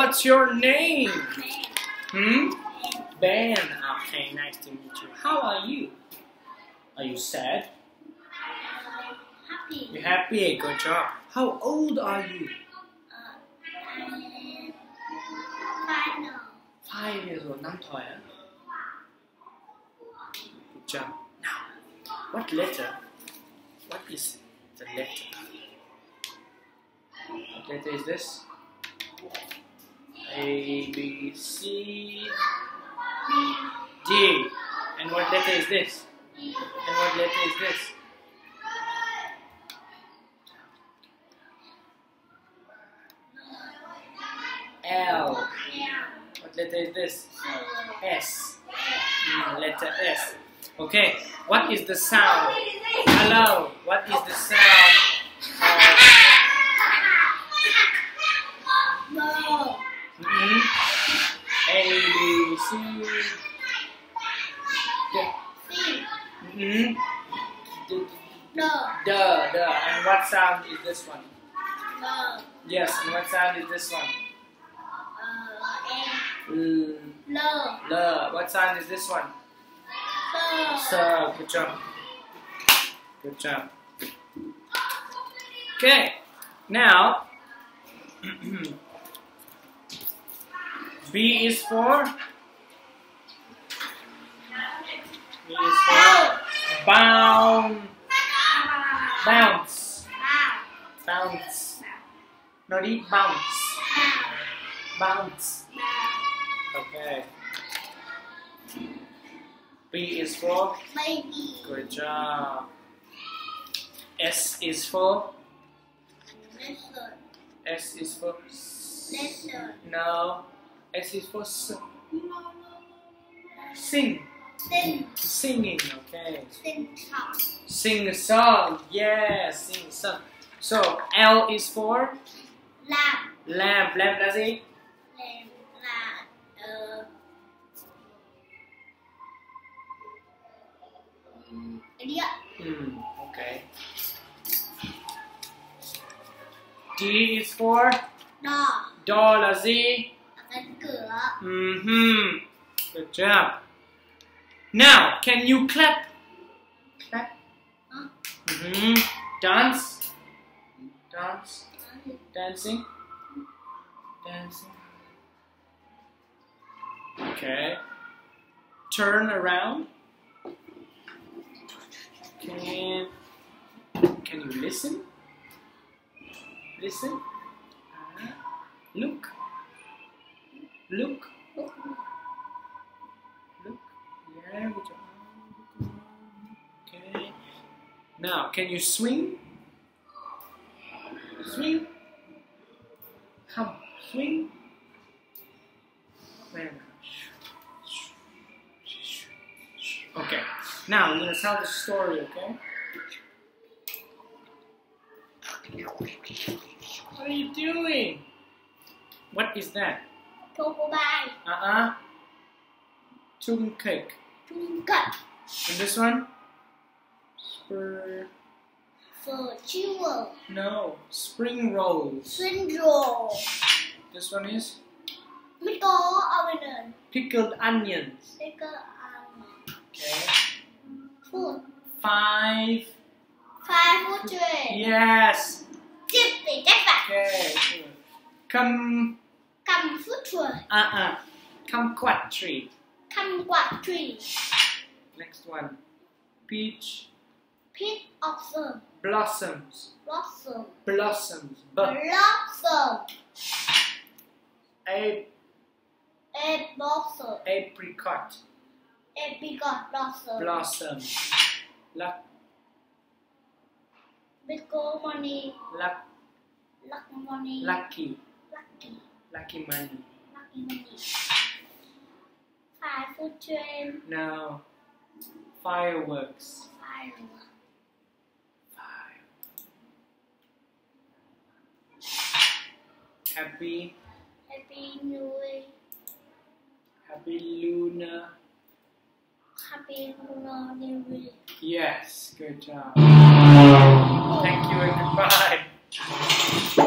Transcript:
what's your name? Ben. Hmm? Ben. Okay, nice to meet you. How are you? Are you sad? Happy. You're happy? Good job. How old are you? Uh, Five years old. Five years old. Good job. Now, what letter? What is the letter? What letter is this? A, B, C, D. And what letter is this? And what letter is this? L. What letter is this? S. Mm, letter S. Okay. What is the sound? Hello. What is the sound? Mhm. D- No. Duh, duh. And what sound is this one? No. Yes. And what sound is this one? Uh, and L. L. What sound is this one? So, good job. Good job. Okay, now B is for B is for bound, bounce, bounce. Not eat bounce, bounce. Okay. B is for Baby. Good job. S is for Listen. S is for s- Listen. no. S is for s- sing. Sing. Singing. Okay. Sing song. Sing a song. Yes, sing a song. So L is for Lamb. lamp. Lamp? Lamb. Lamb. Uh. mm, Hmm. Okay. D is for door does it? Cánh cửa. Mm-hmm. Good job. Now, can you clap? Clap. Huh? Mm-hmm. Dance. Dance. Dancing. Dancing. Okay. Turn around. Can Can you listen? Listen. Uh, look. Look. Look. Yeah, good job. Okay. Now, can you swing? Swing. Come, swing. Wait a. Okay. Now, I'm gonna tell the story, okay? What are you doing? What is that? Choco bay. Uh-uh. Tune cake. Trung. And this one? Spur... Phở chua. No. Spring rolls. Xuyên rồ. This one is Mới có ở bên pickled onions. Cái cơ. Okay. Phút. Five. Five phút truyền. Yes. Tiếp thì chắc bạn. Okay. Come. Cầm phút truyền. Uh-uh. Kumquat tree. Cầm quạt tree. Next one. Peach. Peach of the Blossoms. blossom. Blossoms. B. Blossom. A. A blossom. Apricot. Apricot blossom. Blossom. Luck. Pickle money. Luck. Luck money. Lucky. Lucky. Lucky money. Lucky money. Food train. No. Fireworks. Firework. Fire. Happy. Happy New Year. Happy Luna. Happy Lunar New Year. Yes, good job. Thank you and goodbye.